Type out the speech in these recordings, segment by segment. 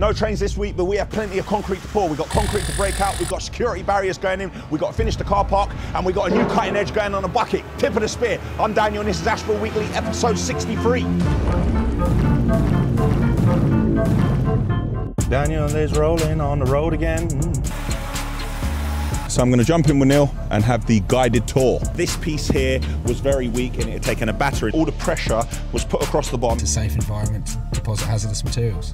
No trains this week, but we have plenty of concrete to pour. We've got concrete to break out, we've got security barriers going in, we've got to finish the car park, and we've got a new cutting edge going on a bucket. Tip of the spear. I'm Daniel, and this is Ashville Weekly, episode 63. Daniel is rolling on the road again. So I'm going to jump in with Neil and have the guided tour. This piece here was very weak and it had taken a battering. All the pressure was put across the bottom. It's a safe environment to deposit hazardous materials.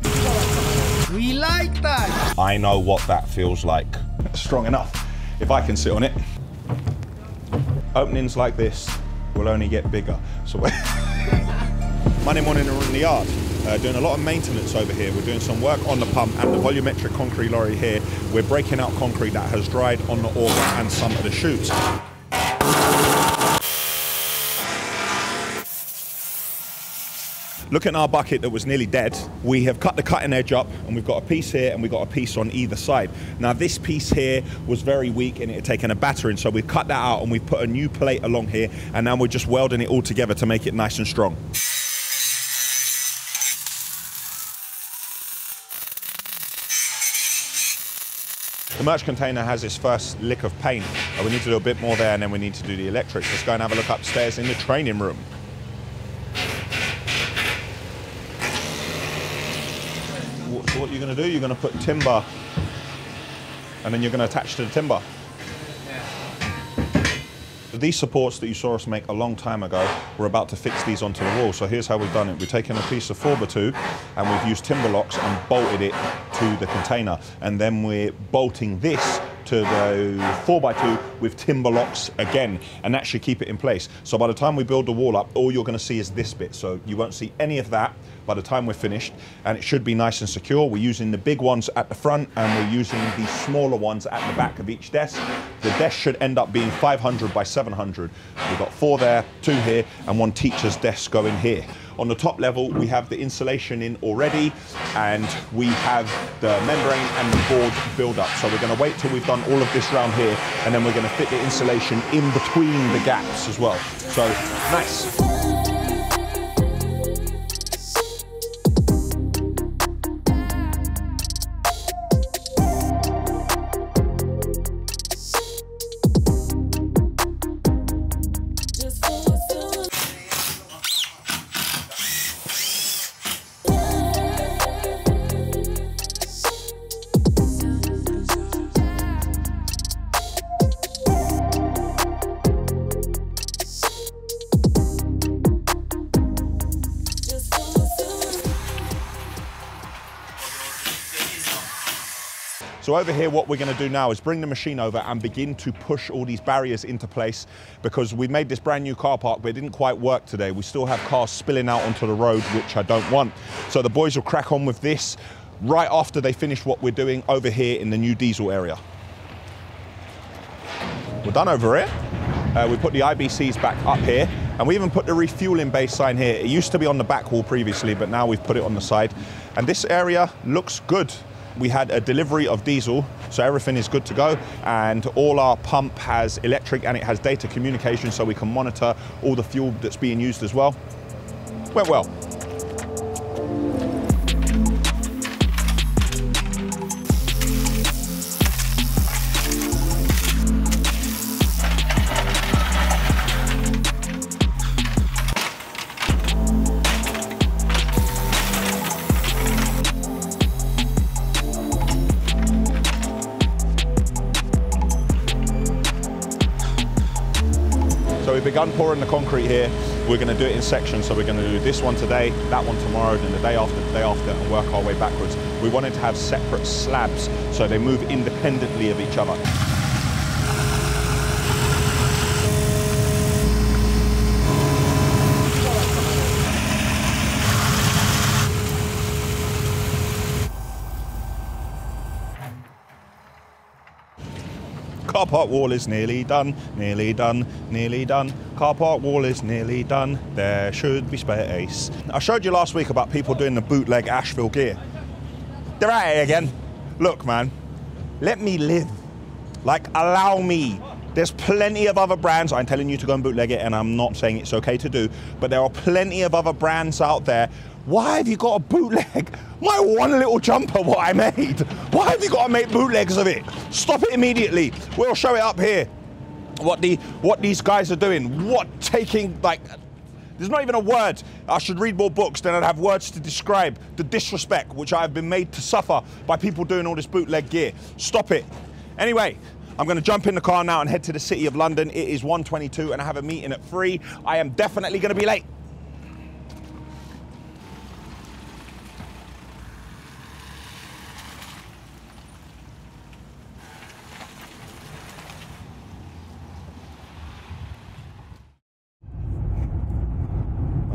We like that! I know what that feels like. Strong enough. If I can sit on it. Openings like this will only get bigger. So Monday morning we're in the yard. Uh, doing a lot of maintenance over here. We're doing some work on the pump and the volumetric concrete lorry here. We're breaking out concrete that has dried on the auger and some of the chutes. Look at our bucket that was nearly dead. We have cut the cutting edge up and we've got a piece here and we've got a piece on either side. Now this piece here was very weak and it had taken a battering so we've cut that out and we've put a new plate along here and now we're just welding it all together to make it nice and strong. The merch container has its first lick of paint. We need to do a bit more there and then we need to do the electrics. Let's go and have a look upstairs in the training room. What, you're going to do, you're going to put timber and then you're going to attach to the timber. These supports that you saw us make a long time ago, we're about to fix these onto the wall. So here's how we've done it. We've taken a piece of 4x2 and we've used timber locks and bolted it to the container. And then we're bolting this to the 4x2 with timber locks again, and that should keep it in place. So by the time we build the wall up, all you're gonna see is this bit. So you won't see any of that by the time we're finished, and it should be nice and secure. We're using the big ones at the front, and we're using the smaller ones at the back of each desk. The desk should end up being 500 by 700. We've got four there, two here, and one teacher's desk going here. On the top level, we have the insulation in already, and we have the membrane and the board build up. So we're gonna wait till we've done all of this round here, and then we're gonna fit the insulation in between the gaps as well. So, nice. Over here, what we're gonna do now is bring the machine over and begin to push all these barriers into place because we made this brand new car park, but it didn't quite work today. We still have cars spilling out onto the road, which I don't want. So the boys will crack on with this right after they finish what we're doing over here in the new diesel area. We're done over here. Uh, we put the IBCs back up here, and we even put the refueling base sign here. It used to be on the back wall previously, but now we've put it on the side. And this area looks good. We had a delivery of diesel, so everything is good to go. And all our pump has electric and it has data communication, so we can monitor all the fuel that's being used as well. Went well. Begun pouring the concrete here. We're going to do it in sections. So we're going to do this one today, that one tomorrow, then the day after, the day after, and work our way backwards. We wanted to have separate slabs so they move independently of each other. Car park wall is nearly done, nearly done, nearly done. Car park wall is nearly done. There should be space. I showed you last week about people doing the bootleg Ashville gear. They're at it again. Look, man, let me live. Like, allow me. There's plenty of other brands. I'm telling you to go and bootleg it, and I'm not saying it's okay to do, but there are plenty of other brands out there Why have you got a bootleg? My one little jumper, what I made. Why have you got to make bootlegs of it? Stop it immediately. We'll show it up here. What the what these guys are doing. What taking like there's not even a word. I should read more books than I'd have words to describe the disrespect which I have been made to suffer by people doing all this bootleg gear. Stop it. Anyway, I'm going to jump in the car now and head to the city of London. It is 1:22 and I have a meeting at 3. I am definitely going to be late.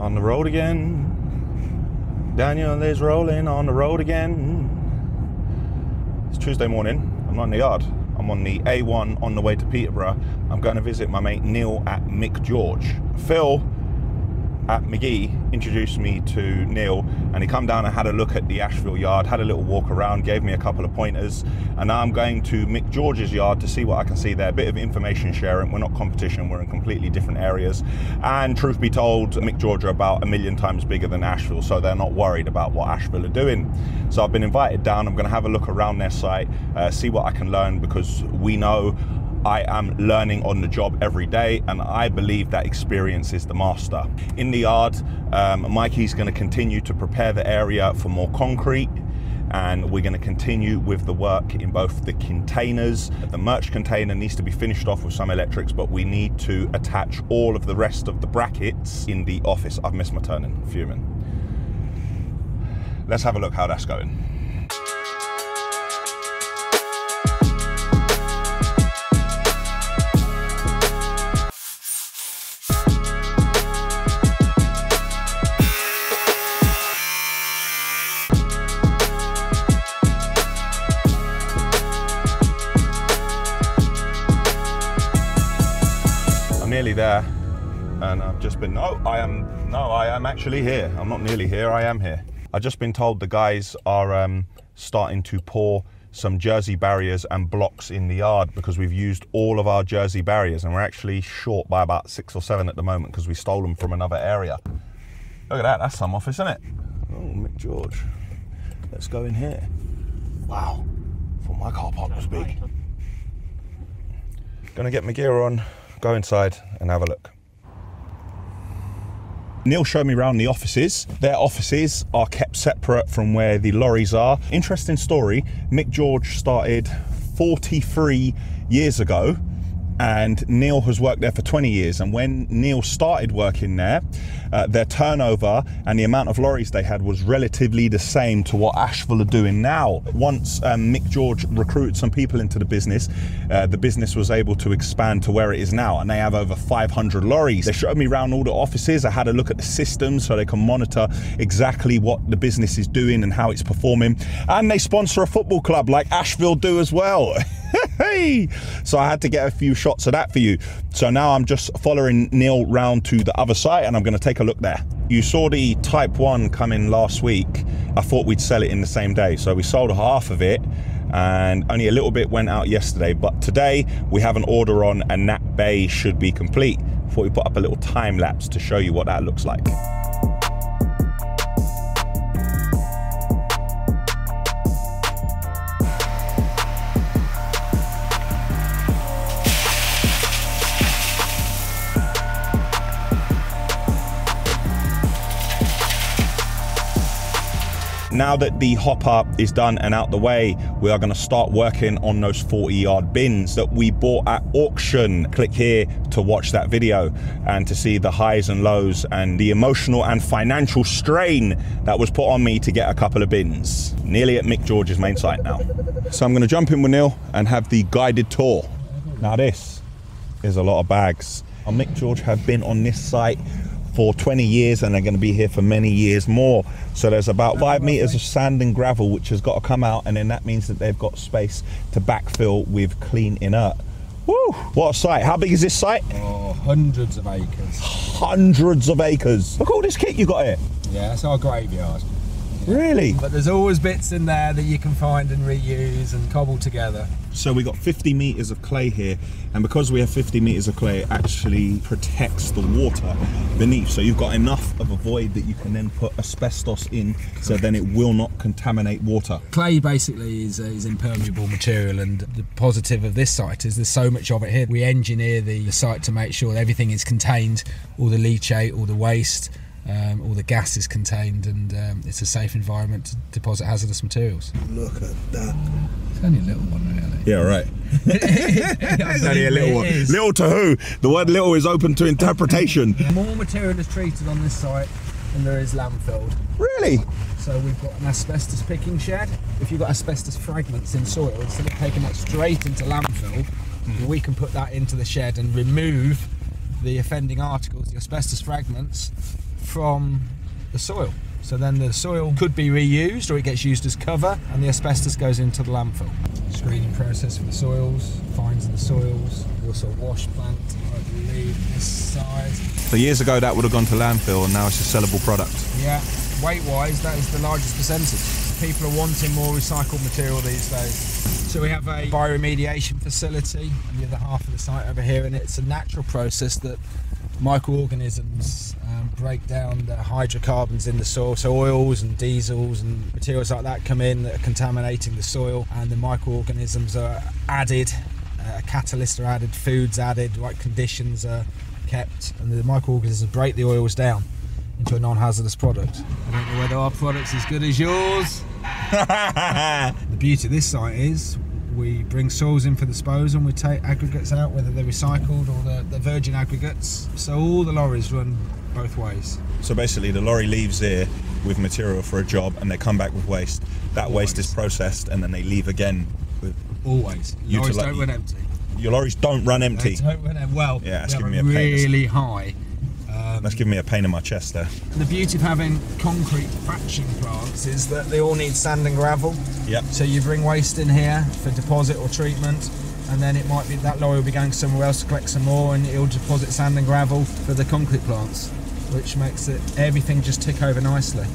On the road again. Daniel is rolling on the road again. It's Tuesday morning. I'm not in the yard. I'm on the A1 on the way to Peterborough. I'm going to visit my mate Neil at Mick George. Phil McGee introduced me to Neil and he come down and had a look at the Ashville yard, had a little walk around, gave me a couple of pointers and now I'm going to Mick George's yard to see what I can see there. A bit of information sharing. We're not competition, we're in completely different areas. And truth be told, Mick George are about a million times bigger than Ashville, so they're not worried about what Ashville are doing. So I've been invited down, I'm going to have a look around their site, uh, see what I can learn because we know I am learning on the job every day, and I believe that experience is the master. In the yard, um, Mikey's going to continue to prepare the area for more concrete. And we're going to continue with the work in both the containers. The merch container needs to be finished off with some electrics, but we need to attach all of the rest of the brackets in the office. I've missed my turning, fuming. Let's have a look how that's going. Just been. no, I am. No, I am actually here. I'm not nearly here. I am here. I've just been told the guys are um, starting to pour some jersey barriers and blocks in the yard because we've used all of our jersey barriers, and we're actually short by about six or seven at the moment because we stole them from another area. Look at that. That's some office, isn't it? Oh, Mick George. Let's go in here. Wow. Thought my car park was big. Gonna get my gear on, go inside and have a look. Neil showed me around the offices. Their offices are kept separate from where the lorries are. Interesting story Mick George started 43 years ago and Neil has worked there for 20 years. And when Neil started working there, uh, their turnover and the amount of lorries they had was relatively the same to what Ashville are doing now. Once um, Mick George recruited some people into the business, uh, the business was able to expand to where it is now, and they have over 500 lorries. They showed me around all the offices. I had a look at the systems so they can monitor exactly what the business is doing and how it's performing. And they sponsor a football club like Ashville do as well. hey! So I had to get a few shots of that for you. So now I'm just following Neil round to the other side and I'm going to take a look there. You saw the Type 1 come in last week. I thought we'd sell it in the same day. So we sold half of it and only a little bit went out yesterday. But today we have an order on and that bay should be complete. Thought we put up a little time lapse to show you what that looks like. Now that the hopper is done and out the way, we are going to start working on those 40 yard bins that we bought at auction. Click here to watch that video and to see the highs and lows and the emotional and financial strain that was put on me to get a couple of bins. Nearly at Mick George's main site now. So I'm going to jump in with Neil and have the guided tour. Now this is a lot of bags. Mick George have been on this site for 20 years and they're going to be here for many years more. So there's about five meters of sand and gravel which has got to come out, and then that means that they've got space to backfill with clean inert. Woo! What a site! How big is this site? Oh, hundreds of acres. Hundreds of acres. Look at all this kit you got here. Yeah, that's our graveyard. Really? But there's always bits in there that you can find and reuse and cobble together. So we got 50 meters of clay here, and because we have 50 meters of clay, it actually protects the water beneath. So you've got enough of a void that you can then put asbestos in, so then it will not contaminate water. Clay basically is, uh, is impermeable material, and the positive of this site is there's so much of it here. We engineer the, the site to make sure everything is contained, all the leachate, all the waste. Um, all the gas is contained and um, it's a safe environment to deposit hazardous materials. Look at that. It's only a little one, really. Yeah, right. it's Only a little one. Little to who? The word little is open to interpretation. More material is treated on this site than there is landfilled. really? So we've got an asbestos picking shed. If you've got asbestos fragments in soil, instead of taking that straight into landfill, we can put that into the shed and remove the offending articles, the asbestos fragments, from the soil. So then the soil could be reused or it gets used as cover and the asbestos goes into the landfill. Screening process for the soils, fines in the soils, we also wash plant, I believe, this side. So years ago that would have gone to landfill and now it's a sellable product. Yeah, weight wise, that is the largest percentage. People are wanting more recycled material these days. So we have a bioremediation facility on the other half of the site over here, and it's a natural process that microorganisms um, break down the hydrocarbons in the soil. So oils and diesels and materials like that come in that are contaminating the soil, and the microorganisms are added. Uh, catalysts are added, foods added, right conditions are kept, and the microorganisms break the oils down into a non-hazardous product. I don't know whether our product's as good as yours. the beauty of this site is we bring soils in for disposal and we take aggregates out, whether they're recycled or the, the virgin aggregates. So all the lorries run both ways. So basically, the lorry leaves here with material for a job, and they come back with waste. That waste is processed, and then they leave again. With Always. Lorries don't run empty. your lorries don't run They empty. don't run empty. Well, Yeah, have giving me a pain. really high. Um, That's giving me a pain in my chest there. the beauty of having concrete fraction plants is that they all need sand and gravel. Yep. So you bring waste in here for deposit or treatment, and then it might be that lorry will be going somewhere else to collect some more, and it'll deposit sand and gravel for the concrete plants, which makes it everything just tick over nicely.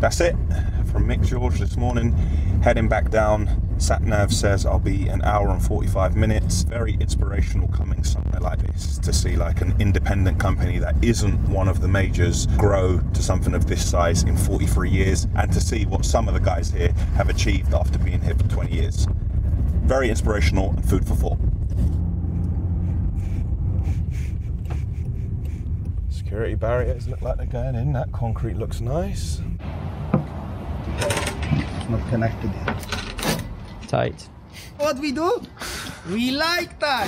That's it from Mick George this morning. Heading back down. Satnav says I'll be an hour and 45 minutes. Very inspirational coming somewhere like this to see like an independent company that isn't one of the majors grow to something of this size in 43 years and to see what some of the guys here have achieved after being here for 20 years. Very inspirational and food for thought. Security barriers look like they're going in. That concrete looks nice. Not connected yet. Tight. What we do? We like that.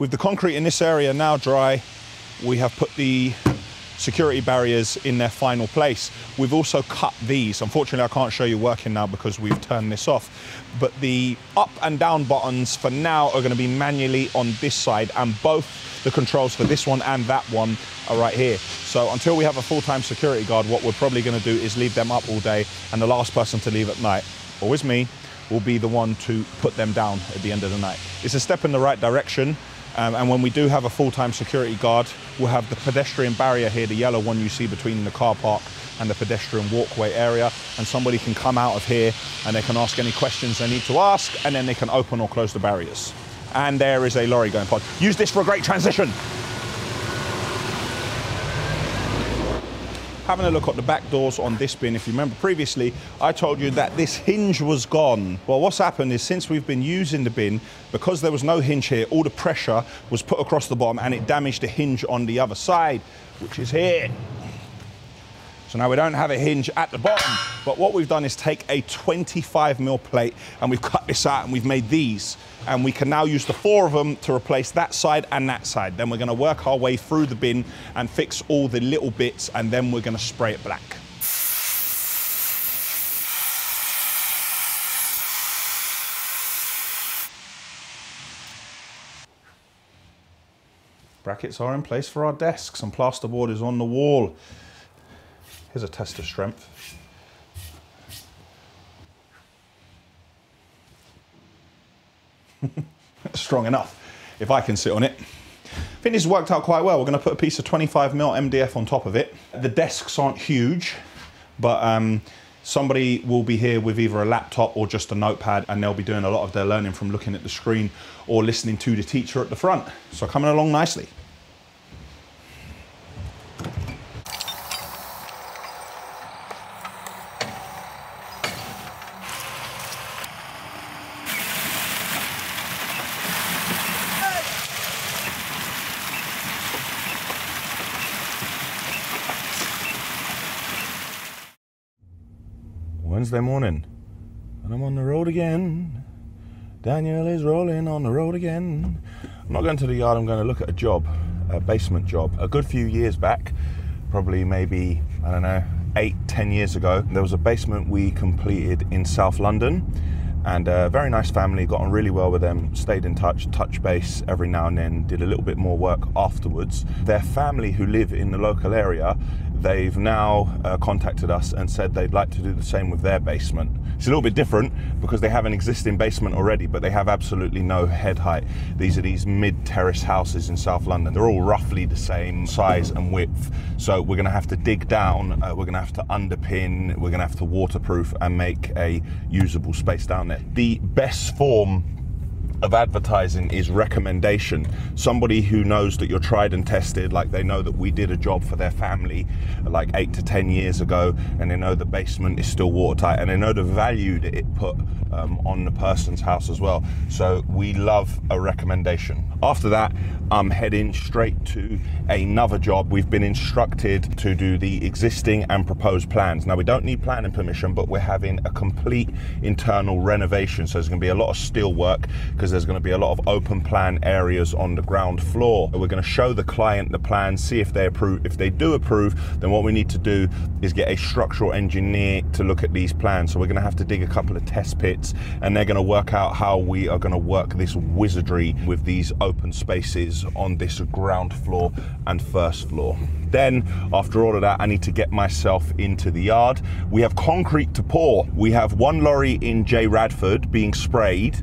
With the concrete in this area now dry, we have put the security barriers in their final place. We've also cut these. Unfortunately, I can't show you working now because we've turned this off. But the up and down buttons for now are going to be manually on this side, and both the controls for this one and that one are right here. So until we have a full-time security guard, what we're probably going to do is leave them up all day, and the last person to leave at night, always me, will be the one to put them down at the end of the night. It's a step in the right direction. Um, and when we do have a full-time security guard, we'll have the pedestrian barrier here, the yellow one you see between the car park and the pedestrian walkway area. And somebody can come out of here and they can ask any questions they need to ask, and then they can open or close the barriers. And there is a lorry going past. Use this for a great transition. Having a look at the back doors on this bin, if you remember previously, I told you that this hinge was gone. Well, what's happened is since we've been using the bin, because there was no hinge here, all the pressure was put across the bottom and it damaged the hinge on the other side, which is here. So now we don't have a hinge at the bottom, but what we've done is take a 25 mil plate and we've cut this out and we've made these. And we can now use the four of them to replace that side and that side. Then we're gonna work our way through the bin and fix all the little bits and then we're gonna spray it black. Brackets are in place for our desks and plasterboard is on the wall. Here's a test of strength. Strong enough, if I can sit on it. I think this has worked out quite well. We're going to put a piece of 25mm MDF on top of it. The desks aren't huge, but um, somebody will be here with either a laptop or just a notepad and they'll be doing a lot of their learning from looking at the screen or listening to the teacher at the front. So coming along nicely. Wednesday morning, and I'm on the road again. Daniel is rolling on the road again. I'm not going to the yard, I'm going to look at a job, a basement job. A good few years back, probably maybe, I don't know, eight, ten years ago, there was a basement we completed in South London. And a very nice family, got on really well with them, stayed in touch, touch base every now and then, did a little bit more work afterwards. Their family, who live in the local area, they've now uh, contacted us and said they'd like to do the same with their basement. It's a little bit different because they have an existing basement already, but they have absolutely no head height. These are these mid terrace houses in South London. They're all roughly the same size and width. So we're going to have to dig down, uh, we're going to have to underpin, we're going to have to waterproof and make a usable space down there. The best form of advertising is recommendation. Somebody who knows that you're tried and tested, like they know that we did a job for their family like eight to 10 years ago, and they know the basement is still watertight, and they know the value that it put um, on the person's house as well. So we love a recommendation. After that, I'm heading straight to another job. We've been instructed to do the existing and proposed plans. Now, we don't need planning permission, but we're having a complete internal renovation. So there's going to be a lot of steel work because there's going to be a lot of open plan areas on the ground floor. We're going to show the client the plans, see if they approve. If they do approve, then what we need to do is get a structural engineer to look at these plans. So we're going to have to dig a couple of test pits and they're going to work out how we are going to work this wizardry with these open spaces on this ground floor and first floor. Then, after all of that, I need to get myself into the yard. We have concrete to pour. We have one lorry in J. Radford being sprayed.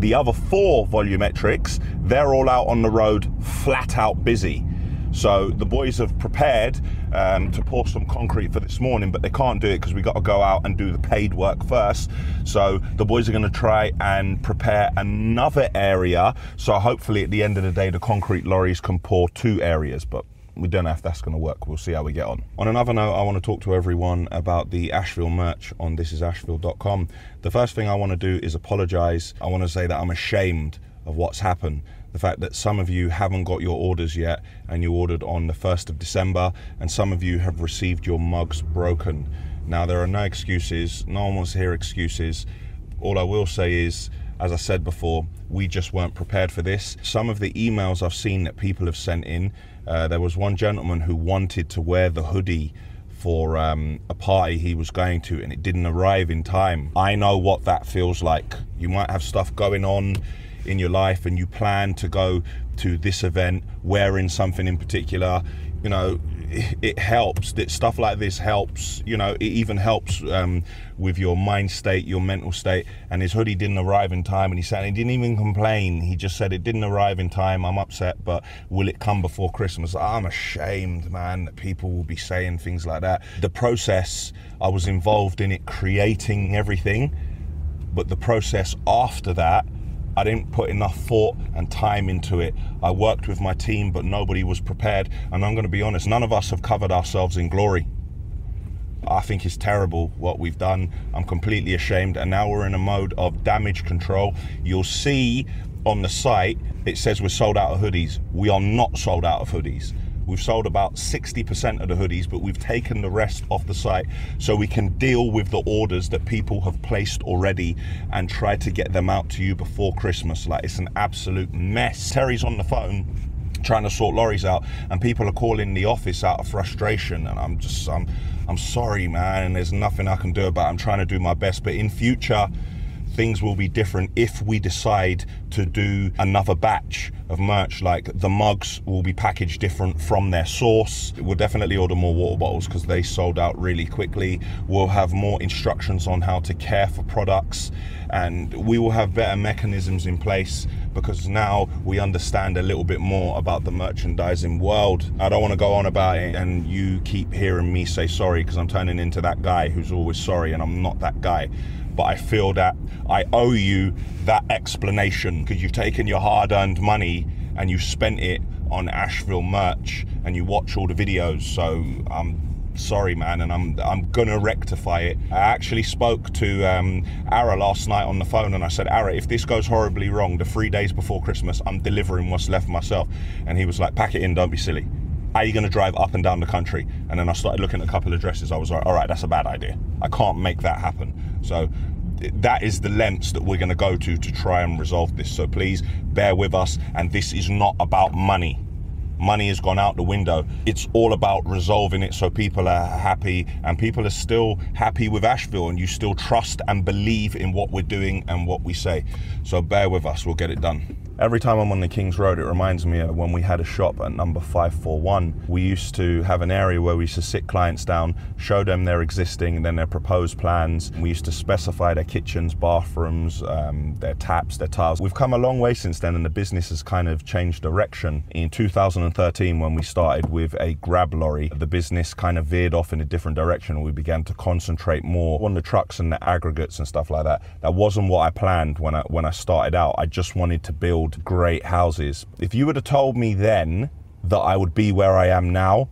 The other four volumetrics, they're all out on the road, flat out busy. So the boys have prepared um, to pour some concrete for this morning, but they can't do it because we got to go out and do the paid work first. So the boys are going to try and prepare another area. So hopefully at the end of the day, the concrete lorries can pour two areas, but we don't know if that's going to work. We'll see how we get on. On another note, I want to talk to everyone about the Ashville merch on thisisashville.com. The first thing I want to do is apologize. I want to say that I'm ashamed of what's happened. The fact that some of you haven't got your orders yet and you ordered on the 1st of December, and some of you have received your mugs broken. Now, there are no excuses, no one wants to hear excuses. All I will say is, as I said before, we just weren't prepared for this. Some of the emails I've seen that people have sent in, uh, there was one gentleman who wanted to wear the hoodie for um, a party he was going to and it didn't arrive in time. I know what that feels like. You might have stuff going on in your life and you plan to go to this event wearing something in particular, you know, it, helps that stuff like this helps you know it even helps um, with your mind state your mental state. And his hoodie didn't arrive in time and he said he didn't even complain. He just said it didn't arrive in time i'm upset but will it come before christmas? I'm ashamed man that people will be saying things like that. The process i was involved in it creating everything but the process after that I didn't put enough thought and time into it. I worked with my team, but nobody was prepared. And I'm going to be honest, none of us have covered ourselves in glory. I think it's terrible what we've done. I'm completely ashamed. And now we're in a mode of damage control. You'll see on the site, it says we're sold out of hoodies. We are not sold out of hoodies. We've sold about 60% of the hoodies, but we've taken the rest off the site so we can deal with the orders that people have placed already and try to get them out to you before Christmas. Like it's an absolute mess. Terry's on the phone trying to sort lorries out and people are calling the office out of frustration and I'm just I'm I'm sorry man and there's nothing I can do about it. I'm trying to do my best but in future things will be different if we decide to do another batch of merch. Like the mugs will be packaged different from their source. We'll definitely order more water bottles because they sold out really quickly. We'll have more instructions on how to care for products and we will have better mechanisms in place because now we understand a little bit more about the merchandising world. I don't want to go on about it and you keep hearing me say sorry because I'm turning into that guy who's always sorry and I'm not that guy. But I feel that I owe you that explanation because you've taken your hard earned money and you spent it on Ashville merch and you watch all the videos. So I'm sorry, man, and I'm I'm gonna rectify it. I actually spoke to um, Ara last night on the phone, and I said, Ara, if this goes horribly wrong, the three days before Christmas, I'm delivering what's left myself. And he was like, pack it in, don't be silly. Are you going to drive up and down the country? And then I started looking at a couple of addresses. I was like, all right, that's a bad idea. I can't make that happen. So that is the lengths that we're going to go to to try and resolve this. So please bear with us. And this is not about money money has gone out the window. It's all about resolving it so people are happy and people are still happy with Ashville and you still trust and believe in what we're doing and what we say. So bear with us, we'll get it done. Every time I'm on the King's Road, it reminds me of when we had a shop at number 541. We used to have an area where we used to sit clients down, show them their existing and then their proposed plans. We used to specify their kitchens, bathrooms, um, their taps, their tiles. We've come a long way since then and the business has kind of changed direction. In 2013, when we started with a grab lorry, the business kind of veered off in a different direction we began to concentrate more on the trucks and the aggregates and stuff like that. That wasn't what I planned when I, when I started out. I just wanted to build build great houses. If you would have told me then that I would be where I am now,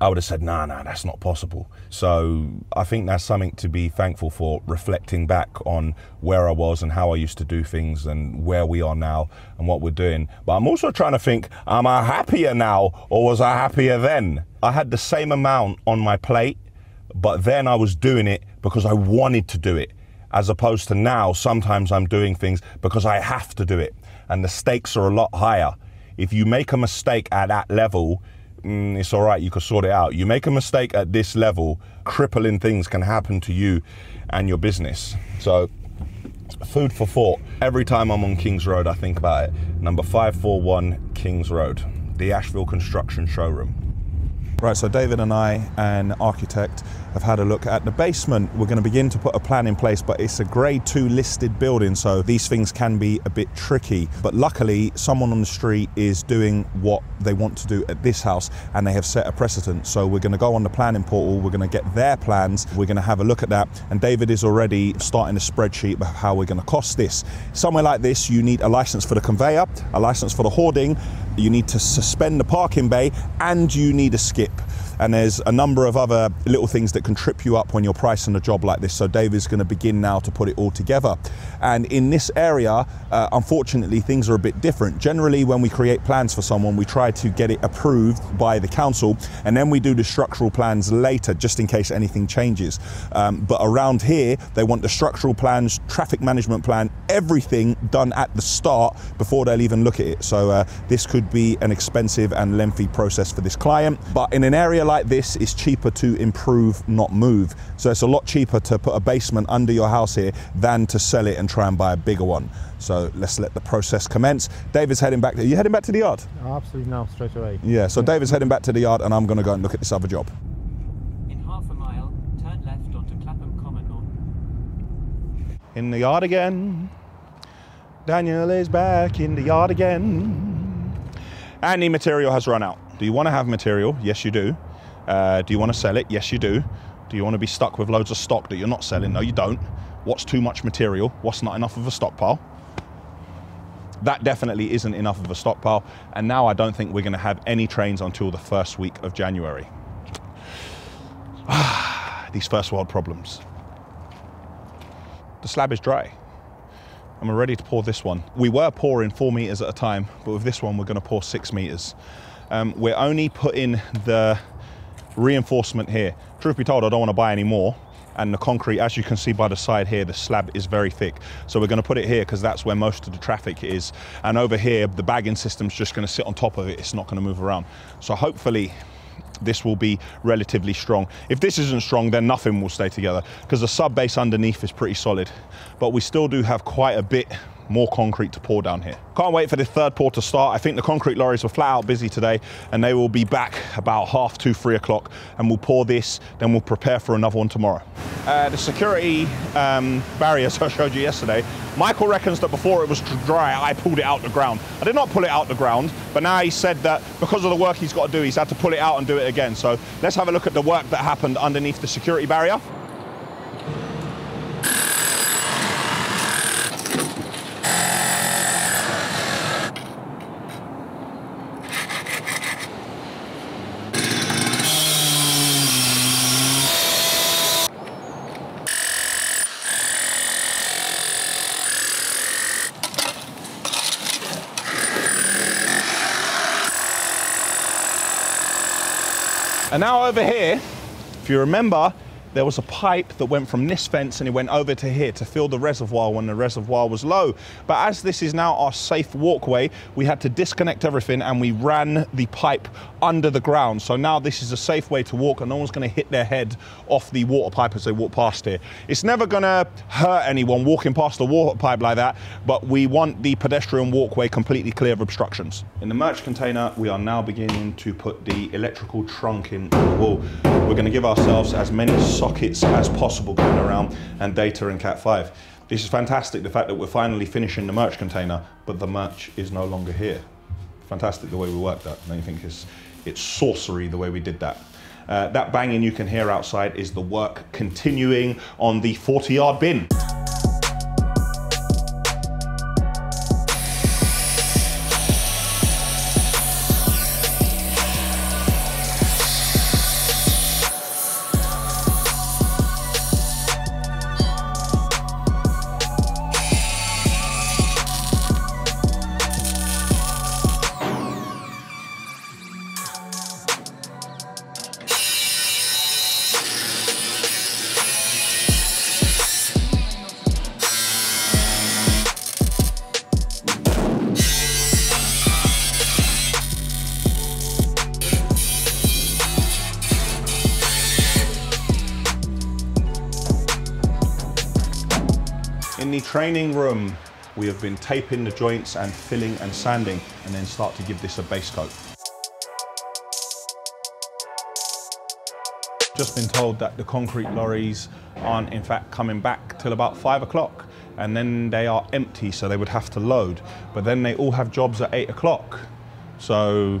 I would have said, nah, nah, that's not possible. So I think that's something to be thankful for, reflecting back on where I was and how I used to do things and where we are now and what we're doing. But I'm also trying to think, am I happier now or was I happier then? I had the same amount on my plate, but then I was doing it because I wanted to do it. As opposed to now, sometimes I'm doing things because I have to do it and the stakes are a lot higher. If you make a mistake at that level, mm, it's all right, you can sort it out. You make a mistake at this level, crippling things can happen to you and your business. So, food for thought. Every time I'm on Kings Road, I think about it. Number 541 Kings Road, the Ashville Construction Showroom. Right, so David and I, an architect, have had a look at the basement. We're going to begin to put a plan in place, but it's a grade two listed building, so these things can be a bit tricky. But luckily, someone on the street is doing what they want to do at this house and they have set a precedent. So we're going to go on the planning portal, we're going to get their plans, we're going to have a look at that. And David is already starting a spreadsheet of how we're going to cost this. Somewhere like this, you need a license for the conveyor, a license for the hoarding, you need to suspend the parking bay, and you need a skip. And there's a number of other little things that can trip you up when you're pricing a job like this. So Dave is going to begin now to put it all together. And in this area, uh, unfortunately, things are a bit different. Generally, when we create plans for someone, we try to get it approved by the council, and then we do the structural plans later, just in case anything changes. Um, but around here, they want the structural plans, traffic management plan, everything done at the start before they'll even look at it. So uh, this could be an expensive and lengthy process for this client. But in an area like this, is cheaper to improve, not move. So it's a lot cheaper to put a basement under your house here than to sell it and try and buy a bigger one. So let's let the process commence. David's heading back. Are you heading back to the yard? Absolutely now, straight away. Yeah. So David's heading back to the yard, and I'm going to go and look at this other job. In half a mile, turn left onto Clapham Common North. In the yard again. Daniel is back in the yard again. And the material has run out. Do you want to have material? Yes, you do. Uh, do you want to sell it? Yes, you do. Do you want to be stuck with loads of stock that you're not selling? No, you don't. What's too much material? What's not enough of a stockpile? That definitely isn't enough of a stockpile. And now I don't think we're going to have any trains until the first week of January. These first world problems. The slab is dry. We're ready to pour this one. We were pouring four meters at a time, but with this one, we're going to pour six meters. Um, we're only putting the reinforcement here. Truth be told, I don't want to buy any more. And the concrete, as you can see by the side here, the slab is very thick. So we're going to put it here because that's where most of the traffic is. And over here, the bagging system's just going to sit on top of it. It's not going to move around. So hopefully this will be relatively strong. If this isn't strong, then nothing will stay together because the sub base underneath is pretty solid. But we still do have quite a bit more concrete to pour down here. Can't wait for this third pour to start. I think the concrete lorries were flat out busy today and they will be back about half to three o'clock and we'll pour this, then we'll prepare for another one tomorrow. Uh, the security um, barriers I showed you yesterday, Michael reckons that before it was dry, I pulled it out the ground. I did not pull it out the ground, but now he said that because of the work he's got to do, he's had to pull it out and do it again. So let's have a look at the work that happened underneath the security barrier. And now over here, if you remember, there was a pipe that went from this fence and it went over to here to fill the reservoir when the reservoir was low. But as this is now our safe walkway, we had to disconnect everything and we ran the pipe under the ground. So now this is a safe way to walk and no one's gonna hit their head off the water pipe as they walk past here. It's never gonna hurt anyone walking past the water pipe like that, but we want the pedestrian walkway completely clear of obstructions. In the merch container, we are now beginning to put the electrical trunk in the wall. We're gonna give ourselves as many sockets as possible going around and data in Cat 5. This is fantastic, the fact that we're finally finishing the merch container, but the merch is no longer here. Fantastic the way we worked that. Don't you think it's, it's sorcery the way we did that? Uh, that banging you can hear outside is the work continuing on the 40 yard bin. Training room, we have been taping the joints and filling and sanding and then start to give this a base coat. Just been told that the concrete lorries aren't in fact coming back till about five o'clock and then they are empty so they would have to load. But then they all have jobs at eight o'clock. So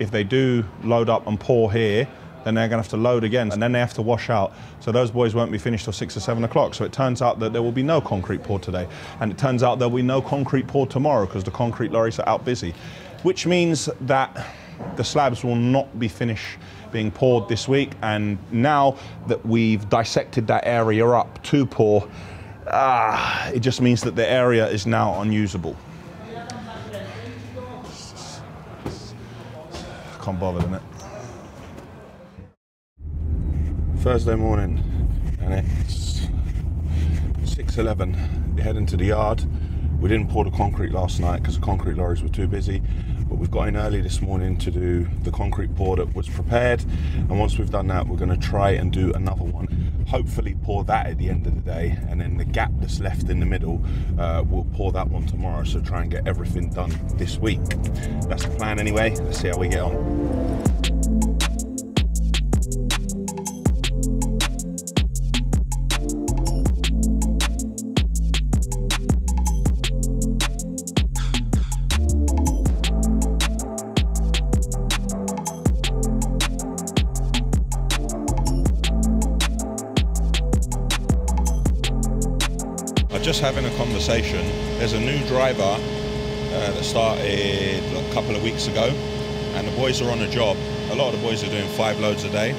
if they do load up and pour here, then they're going to have to load again and then they have to wash out. So those boys won't be finished till six or seven o'clock. So it turns out that there will be no concrete pour today. And it turns out there will be no concrete pour tomorrow because the concrete lorries are out busy, which means that the slabs will not be finished being poured this week. And now that we've dissected that area up to pour, ah, it just means that the area is now unusable. Can't bother, isn't it? Thursday morning, and it's 6:11. We're heading to the yard. We didn't pour the concrete last night because the concrete lorries were too busy, but we've got in early this morning to do the concrete pour that was prepared. And once we've done that, we're going to try and do another one. Hopefully, pour that at the end of the day, and then the gap that's left in the middle, uh, we'll pour that one tomorrow. So try and get everything done this week. That's the plan anyway. Let's see how we get on. Having a conversation. There's a new driver uh, that started a couple of weeks ago, and the boys are on a job. A lot of the boys are doing five loads a day,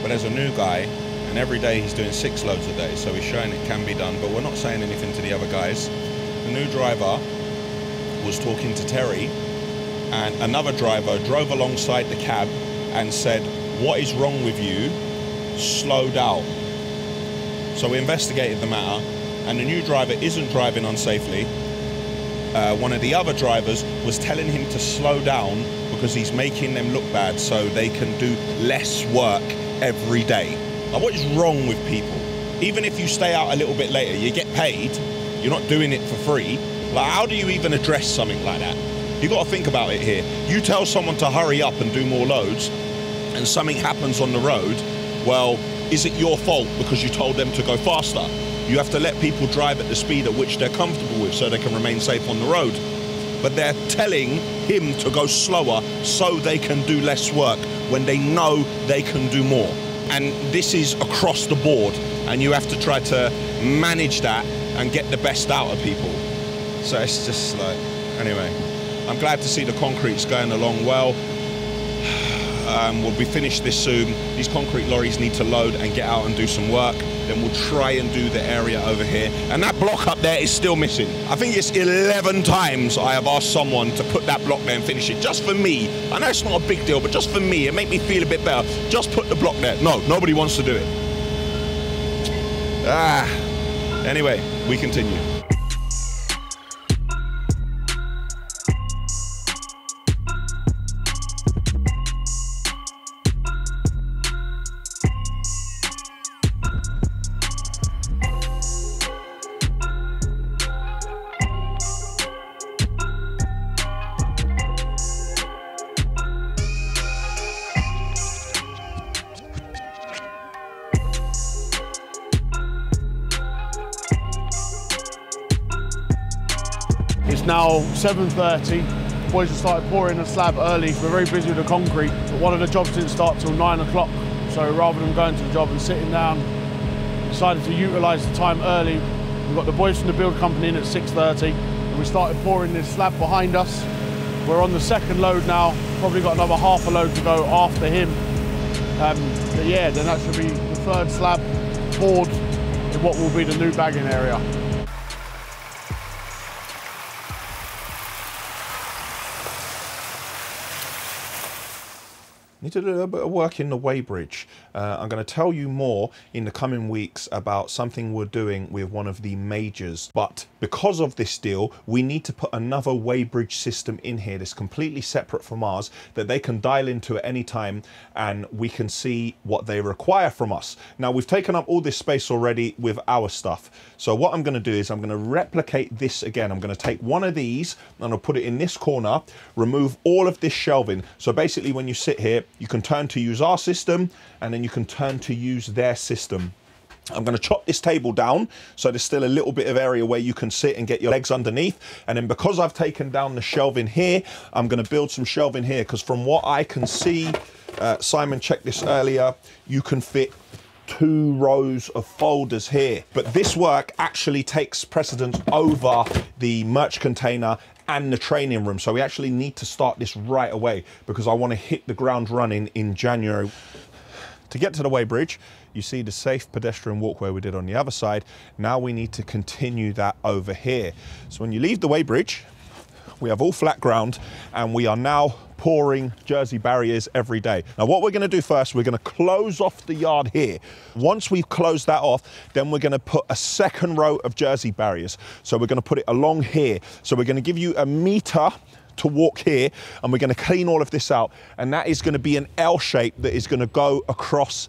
but there's a new guy, and every day he's doing six loads a day. So he's showing it can be done, but we're not saying anything to the other guys. The new driver was talking to Terry, and another driver drove alongside the cab and said, "What is wrong with you? Slow down." So we investigated the matter, and the new driver isn't driving unsafely. Uh, one of the other drivers was telling him to slow down because he's making them look bad so they can do less work every day. Now, what is wrong with people? Even if you stay out a little bit later, you get paid. You're not doing it for free. Like, how do you even address something like that? You got to think about it here. You tell someone to hurry up and do more loads, and something happens on the road. Well, is it your fault because you told them to go faster? You have to let people drive at the speed at which they're comfortable with so they can remain safe on the road. But they're telling him to go slower so they can do less work when they know they can do more. And this is across the board, and you have to try to manage that and get the best out of people. So it's just like, anyway, I'm glad to see the concrete's going along well. Um, we'll be finished this soon. These concrete lorries need to load and get out and do some work. Then we'll try and do the area over here. And that block up there is still missing. I think it's 11 times I have asked someone to put that block there and finish it. Just for me. I know it's not a big deal, but just for me, it make me feel a bit better. Just put the block there. No, nobody wants to do it. Ah. Anyway, we continue. 7.30. Boys have started pouring the slab early. We're very busy with the concrete, but one of the jobs didn't start till nine o'clock. So rather than going to the job and sitting down, decided to utilise the time early. We've got the boys from the build company in at 6.30 and we started pouring this slab behind us. We're on the second load now, probably got another half a load to go after him. Um, but yeah, then that should be the third slab poured in what will be the new bagging area. Need to do a little bit of work in the weighbridge. Uh, I'm going to tell you more in the coming weeks about something we're doing with one of the majors. But because of this deal, we need to put another weighbridge system in here that's completely separate from ours that they can dial into at any time and we can see what they require from us. Now, we've taken up all this space already with our stuff. So what I'm going to do is I'm going to replicate this again. I'm going to take one of these and I'll put it in this corner, remove all of this shelving. So basically when you sit here, you can turn to use our system and then you can turn to use their system. I'm going to chop this table down so there's still a little bit of area where you can sit and get your legs underneath. And then because I've taken down the shelving here, I'm going to build some shelving here because from what I can see, uh, Simon checked this earlier, you can fit two rows of folders here. But this work actually takes precedence over the merch container and the training room. So we actually need to start this right away because I want to hit the ground running in January. To get to the weighbridge, you see the safe pedestrian walkway we did on the other side. Now we need to continue that over here. So when you leave the weighbridge, we have all flat ground and we are now pouring jersey barriers every day. Now what we're going to do first, we're going to close off the yard here. Once we've closed that off, then we're going to put a second row of jersey barriers. So we're going to put it along here. So we're going to give you a meter to walk here and we're going to clean all of this out and that is going to be an L shape that is going to go across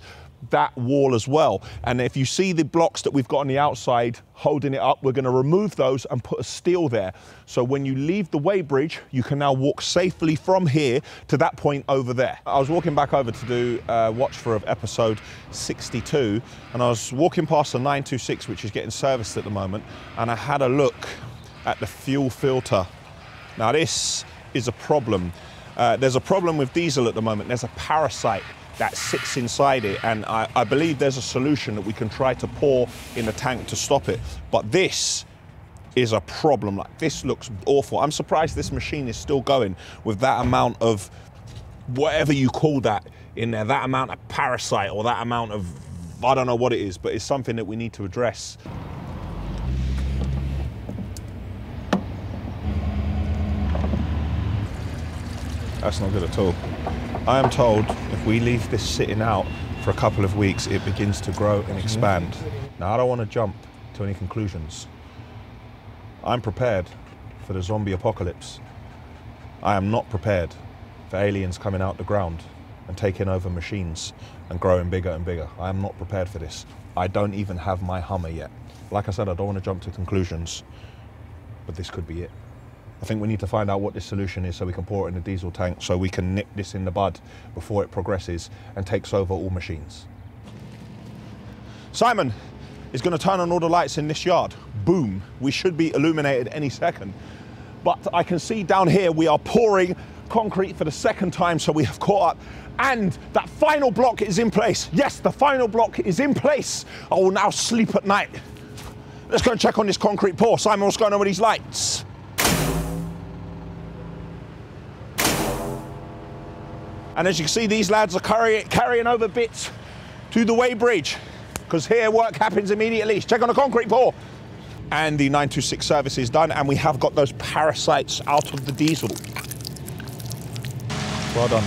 that wall as well. And if you see the blocks that we've got on the outside holding it up, we're going to remove those and put a steel there. So when you leave the weighbridge, you can now walk safely from here to that point over there. I was walking back over to do a watch for of episode 62 and I was walking past the 926 which is getting serviced at the moment and I had a look at the fuel filter. Now this is a problem. Uh, there's a problem with diesel at the moment. There's a parasite that sits inside it. And I, I, believe there's a solution that we can try to pour in the tank to stop it. But this is a problem. Like this looks awful. I'm surprised this machine is still going with that amount of whatever you call that in there, that amount of parasite or that amount of, I don't know what it is, but it's something that we need to address. That's not good at all. I am told if we leave this sitting out for a couple of weeks, it begins to grow and mm-hmm. expand. Now, I don't want to jump to any conclusions. I'm prepared for the zombie apocalypse. I am not prepared for aliens coming out the ground and taking over machines and growing bigger and bigger. I am not prepared for this. I don't even have my Hummer yet. Like I said, I don't want to jump to conclusions, but this could be it. I think we need to find out what this solution is so we can pour it in the diesel tank so we can nip this in the bud before it progresses and takes over all machines. Simon is going to turn on all the lights in this yard. Boom. We should be illuminated any second. But I can see down here we are pouring concrete for the second time, so we have caught up. And that final block is in place. Yes, the final block is in place. I will now sleep at night. Let's go and check on this concrete pour. Simon, what's going on with these lights? And as you can see, these lads are carry, carrying over bits to the weighbridge because here work happens immediately. Check on the concrete pour. And the 926 service is done, and we have got those parasites out of the diesel. Well done.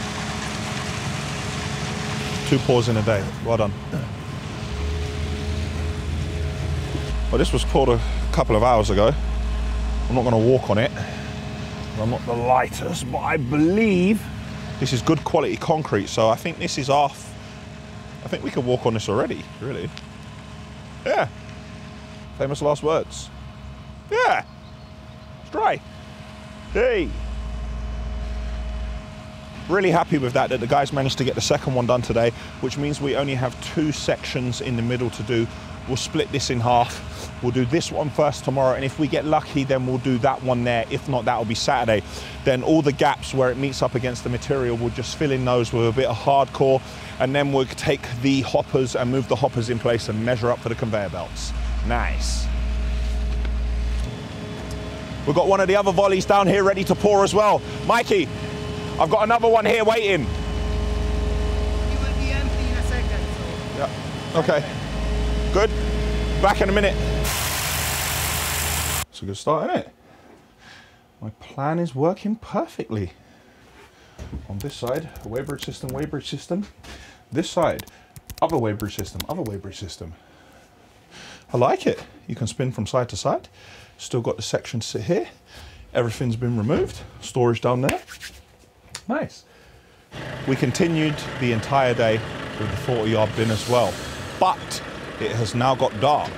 Two pours in a day. Well done. Well, this was poured a couple of hours ago. I'm not going to walk on it. I'm not the lightest, but I believe this is good quality concrete. So I think this is off. I think we can walk on this already, really. Yeah. Famous last words. Yeah. It's dry. Hey. Really happy with that, that the guys managed to get the second one done today, which means we only have two sections in the middle to do. We'll split this in half. We'll do this one first tomorrow, and if we get lucky, then we'll do that one there. If not, that'll be Saturday. Then all the gaps where it meets up against the material, we'll just fill in those with a bit of hardcore, and then we'll take the hoppers and move the hoppers in place and measure up for the conveyor belts. Nice. We've got one of the other volleys down here ready to pour as well. Mikey, I've got another one here waiting. It will be empty in a second. So. Yeah. Okay. Good. Back in a minute. It's a good start, isn't it? My plan is working perfectly. On this side, a weighbridge system, weighbridge system. This side, other weighbridge system, other weighbridge system. I like it. You can spin from side to side. Still got the section to sit here. Everything's been removed. Storage down there. Nice. We continued the entire day with the 40 yard bin as well. But it has now got dark.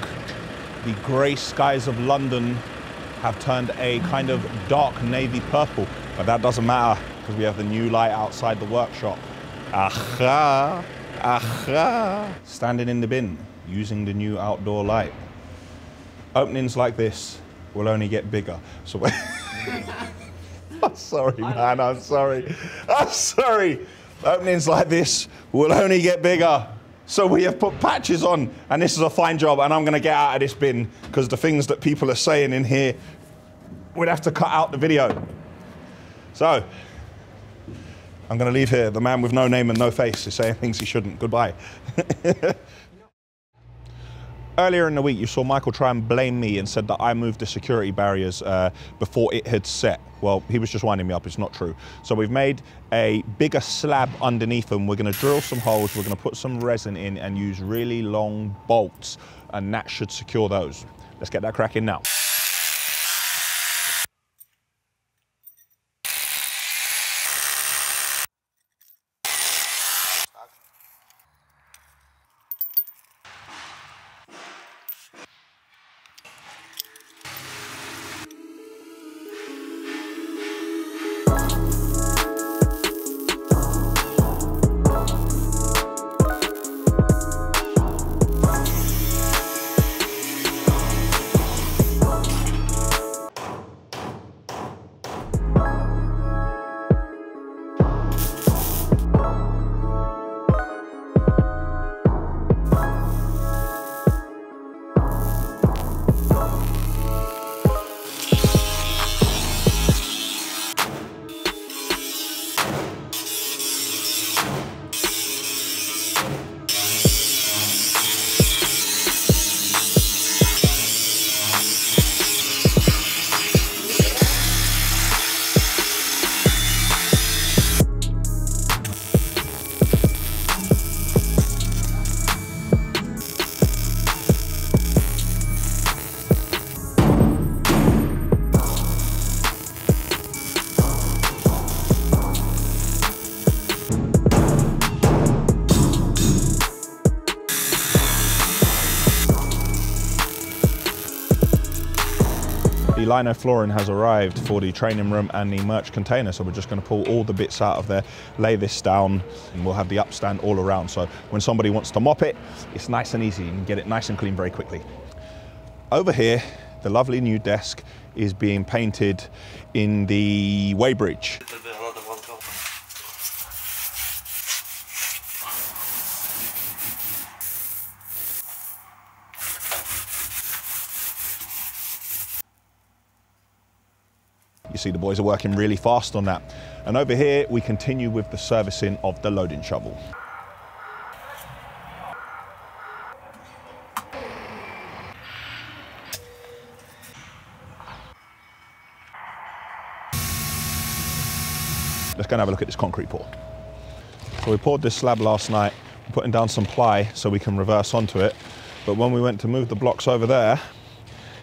The grey skies of London have turned a kind of dark navy purple, but that doesn't matter because we have the new light outside the workshop. Aha! Aha! Standing in the bin using the new outdoor light. Openings like this will only get bigger. So I'm sorry, man. I'm sorry. I'm sorry. Openings like this will only get bigger. So we have put patches on, and this is a fine job. And I'm going to get out of this bin because the things that people are saying in here, we'd have to cut out the video. So I'm going to leave here. The man with no name and no face is saying things he shouldn't. Goodbye. Earlier in the week, you saw Michael try and blame me and said that I moved the security barriers uh, before it had set. Well, he was just winding me up. It's not true. So we've made a bigger slab underneath them. We're going to drill some holes. We're going to put some resin in and use really long bolts, and that should secure those. Let's get that cracking now. Lino flooring has arrived for the training room and the merch container. So we're just going to pull all the bits out of there, lay this down, and we'll have the upstand all around. So when somebody wants to mop it, it's nice and easy and get it nice and clean very quickly. Over here, the lovely new desk is being painted in the weighbridge. You see the boys are working really fast on that. And over here, we continue with the servicing of the loading shovel. Let's go and have a look at this concrete pour. So we poured this slab last night, putting down some ply so we can reverse onto it. But when we went to move the blocks over there,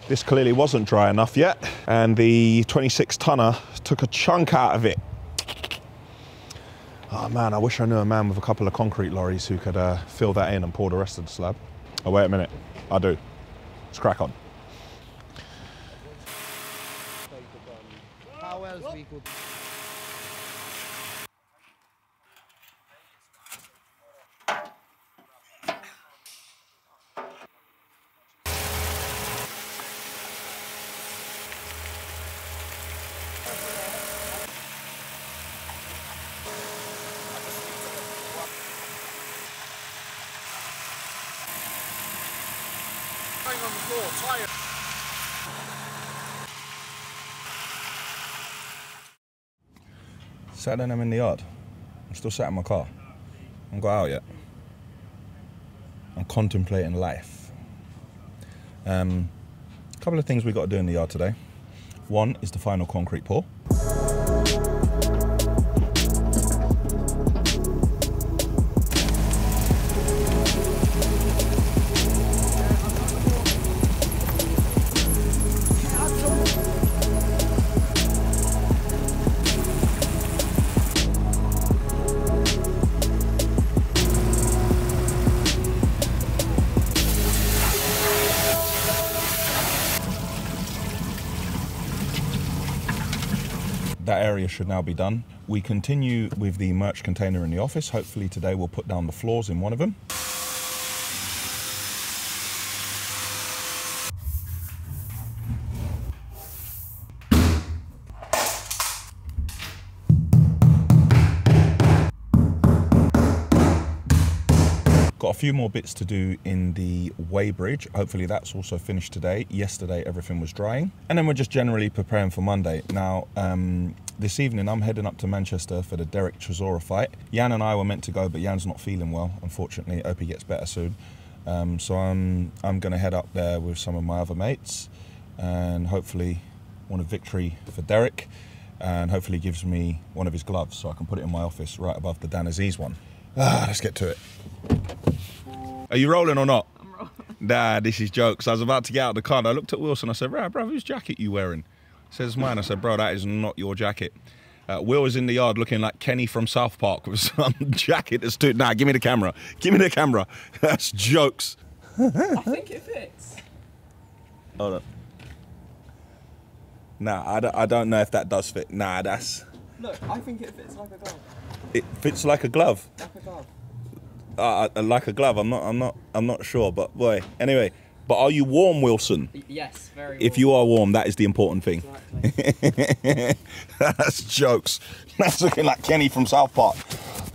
this clearly wasn't dry enough yet, and the 26 tonner took a chunk out of it. Oh man, I wish I knew a man with a couple of concrete lorries who could uh, fill that in and pour the rest of the slab. Oh, wait a minute. I do. Let's crack on. How else we could? Saturday I'm in the yard. I'm still sat in my car. I haven't got out yet. I'm contemplating life. Um, a couple of things we got to do in the yard today. One is the final concrete pour. Should now be done. We continue with the merch container in the office. Hopefully today we'll put down the floors in one of them. Few more bits to do in the weighbridge. Hopefully that's also finished today. Yesterday everything was drying. And then we're just generally preparing for Monday. Now, um, this evening I'm heading up to Manchester for the Derek Chisora fight. Jan and I were meant to go, but Jan's not feeling well, unfortunately. Hope he gets better soon. Um, so I'm, I'm gonna head up there with some of my other mates and hopefully want a victory for Derek and hopefully gives me one of his gloves so I can put it in my office right above the Dan Azeez one. Ah, let's get to it. Are you rolling or not? I'm rolling. Nah, this is jokes. I was about to get out of the car and I looked at Wilson. I said, right, bro, whose jacket you wearing? He says, mine. I said, bro, that is not your jacket. Uh, Will is in the yard looking like Kenny from South Park with some jacket that's too. Nah, give me the camera. Give me the camera. That's jokes. I think it fits. Hold on. Nah, I don't, I don't know if that does fit. Nah, that's. Look, I think it fits like a glove. It fits like a glove. Like a glove. Uh, uh, like a glove. I'm not. I'm not. I'm not sure. But boy, anyway. But are you warm, Wilson? Yes, very. If you are warm, that is the important thing. Exactly. That's jokes. That's looking like Kenny from South Park.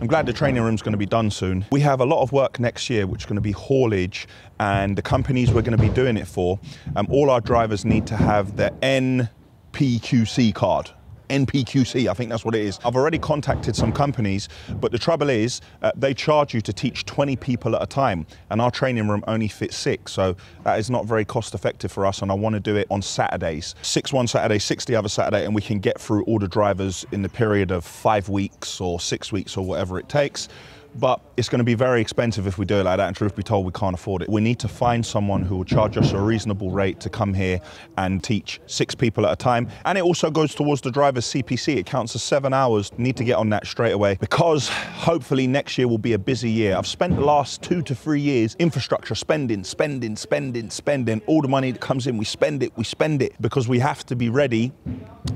I'm glad the training room's going to be done soon. We have a lot of work next year, which is going to be haulage, and the companies we're going to be doing it for. Um, all our drivers need to have their NPQC card. NPQC, I think that's what it is. I've already contacted some companies, but the trouble is uh, they charge you to teach 20 people at a time, and our training room only fits six, so that is not very cost effective for us. And I want to do it on Saturdays, six one Saturday, six the other Saturday, and we can get through all the drivers in the period of five weeks or six weeks or whatever it takes. But it's going to be very expensive if we do it like that. And truth be told, we can't afford it. We need to find someone who will charge us a reasonable rate to come here and teach six people at a time. And it also goes towards the driver's CPC. It counts as seven hours. Need to get on that straight away because hopefully next year will be a busy year. I've spent the last two to three years infrastructure spending, spending, spending, spending. All the money that comes in, we spend it, we spend it because we have to be ready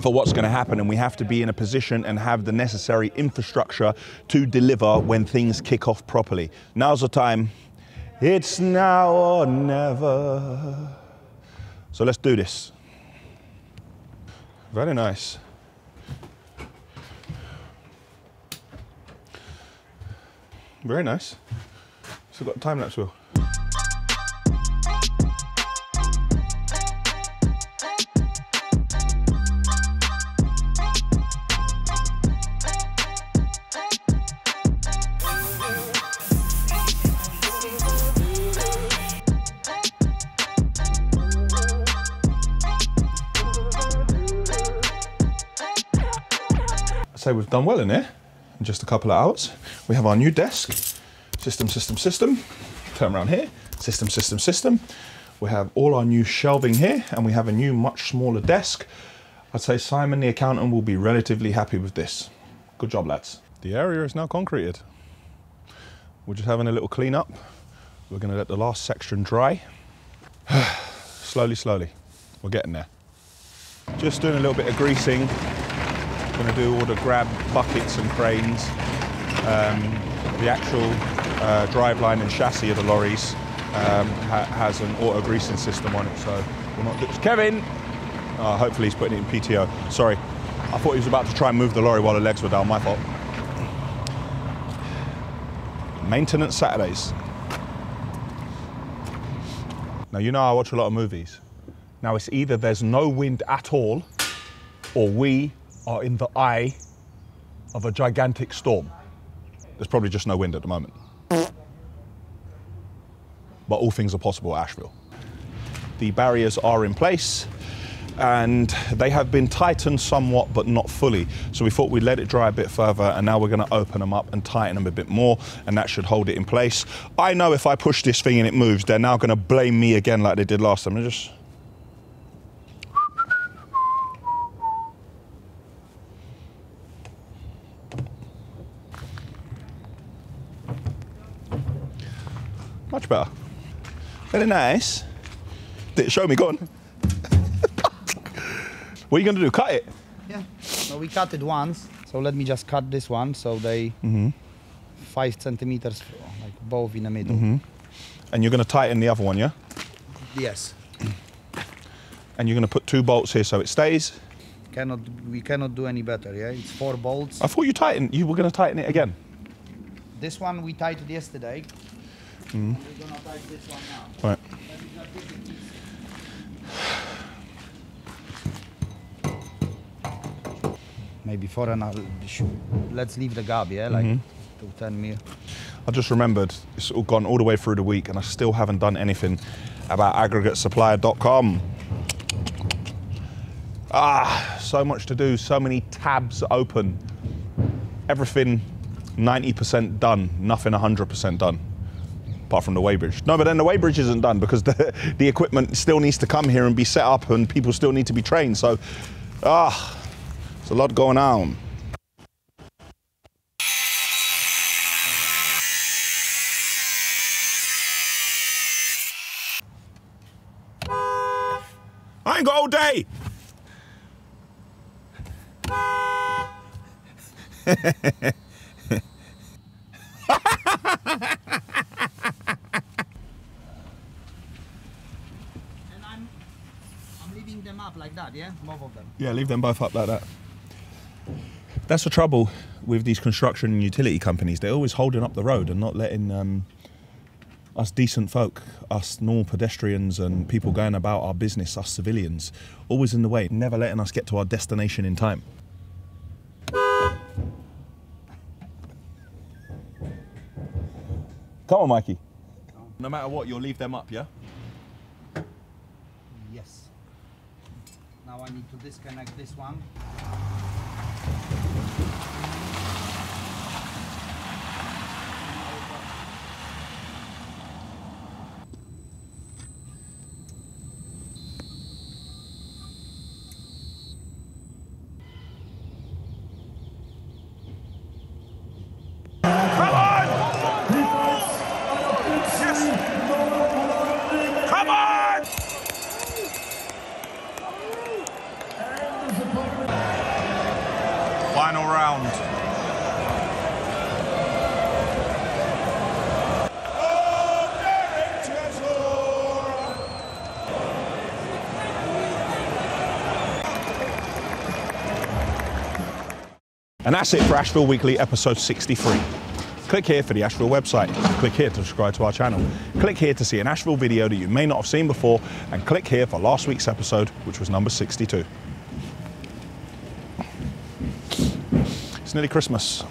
for what's going to happen and we have to be in a position and have the necessary infrastructure to deliver when things kick off properly. Now's the time. It's now or never. So let's do this. Very nice. Very nice. So got time lapse wheel. Say we've done well in here in just a couple of hours. We have our new desk, system, system, system. Turn around here, system, system, system. We have all our new shelving here and we have a new much smaller desk. I'd say Simon, the accountant, will be relatively happy with this. Good job, lads. The area is now concreted. We're just having a little clean up. We're gonna let the last section dry. slowly, slowly. We're getting there. Just doing a little bit of greasing going to do all the grab buckets and cranes. Um, the actual uh, driveline and chassis of the lorries um, ha has an auto greasing system on it, so we're not. Kevin, uh, hopefully he's putting it in PTO. Sorry, I thought he was about to try and move the lorry while the legs were down. My fault. Maintenance Saturdays. Now you know I watch a lot of movies. Now it's either there's no wind at all, or we are in the eye of a gigantic storm. There's probably just no wind at the moment. But all things are possible at Ashville. The barriers are in place and they have been tightened somewhat but not fully. So we thought we'd let it dry a bit further and now we're going to open them up and tighten them a bit more and that should hold it in place. I know if I push this thing and it moves, they're now going to blame me again like they did last time. They're just Much better. Very nice. Did it show me? Go on. what are you going to do? Cut it? Yeah. So we cut it once. So let me just cut this one so they Mm-hmm. five centimeters, like both in the middle. And you're going to tighten the other one, yeah? Yes. And you're going to put two bolts here so it stays. Cannot we cannot do any better? Yeah. It's four bolts. I thought you tightened. You were going to tighten it again. This one we tightened yesterday. We're gonna tighten this one now. Right. Let me just give it Maybe four and a Let's leave the gap, yeah, like to ten mil. I just remembered it's all gone all the way through the week and I still haven't done anything about aggregatesupplier.com. Ah, so much to do, so many tabs open. Everything 90% done, nothing 100% done. Apart from the weighbridge. No, but then the weighbridge isn't done because the, the equipment still needs to come here and be set up and people still need to be trained. So, ah, there's a lot going on. I ain't got all day. And I'm I'm leaving them up like that, yeah, both of them. Yeah, leave them both up like that. That's the trouble with these construction and utility companies. They're always holding up the road and not letting um, us decent folk, us normal pedestrians and people going about our business, us civilians, always in the way, never letting us get to our destination in time. Come on, Mikey. No matter what, you'll leave them up, yeah? Now I need to disconnect this one. And that's it for Ashville Weekly episode 63. Click here for the Ashville website. Click here to subscribe to our channel. Click here to see an Ashville video that you may not have seen before. And click here for last week's episode, which was number 62. It's nearly Christmas.